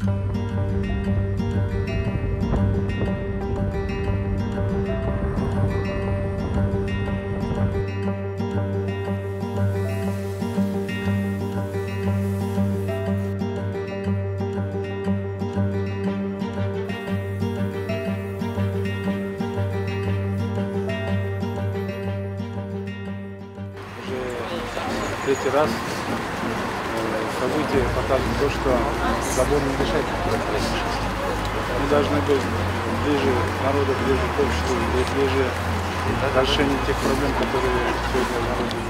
Уже третий раз. э, события показывают то, что забор не. Мы должны быть ближе народу, ближе к обществу, ближе к решению тех проблем, которые сегодня есть.